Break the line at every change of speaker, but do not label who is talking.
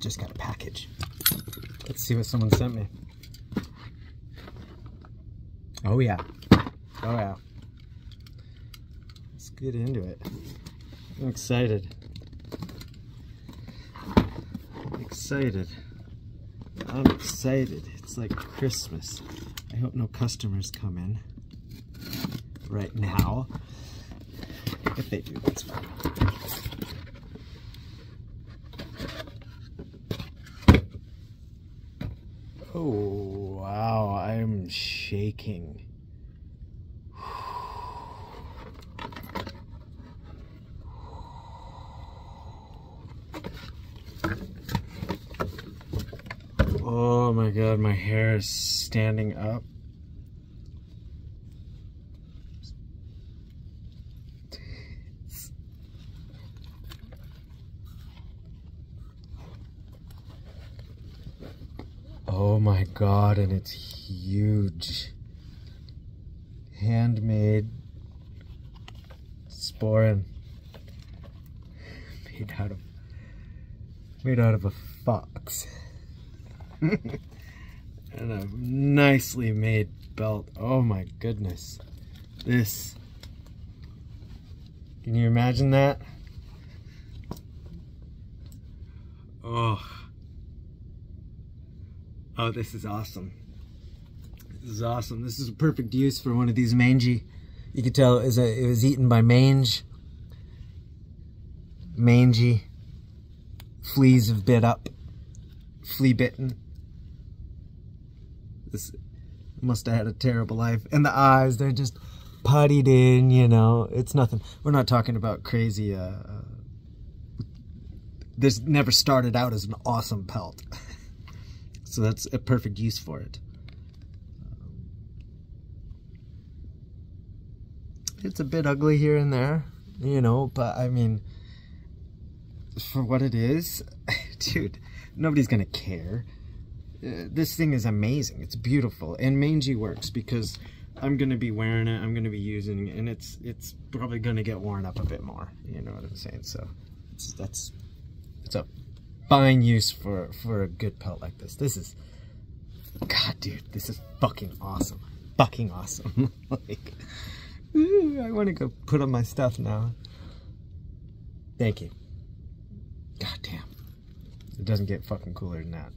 just got a package. Let's see what someone sent me. Oh yeah. Oh yeah. Let's get into it. I'm excited. Excited. I'm excited. It's like Christmas. I hope no customers come in right now. If they do, that's fine. Oh, wow, I'm shaking. Oh my god, my hair is standing up. Oh my god, and it's huge. Handmade sporran. Made out of made out of a fox. and a nicely made belt. Oh my goodness. This. Can you imagine that? Oh. Oh, this is awesome. This is awesome. This is a perfect use for one of these mangy. You can tell it was, a, it was eaten by mange. Mangy. Fleas have bit up. Flea bitten. This must have had a terrible life. And the eyes, they're just puttied in, you know. It's nothing. We're not talking about crazy, uh, uh this never started out as an awesome pelt. so that's a perfect use for it. Um, it's a bit ugly here and there, you know, but I mean, for what it is, dude, nobody's gonna care. Uh, this thing is amazing. It's beautiful, and mangy works because I'm gonna be wearing it. I'm gonna be using it, and it's it's probably gonna get worn up a bit more. You know what I'm saying? So that's it's a fine use for for a good pelt like this. This is God, dude, this is fucking awesome. Fucking awesome. like, ooh, I want to go put on my stuff now. Thank you. God damn. It doesn't get fucking cooler than that.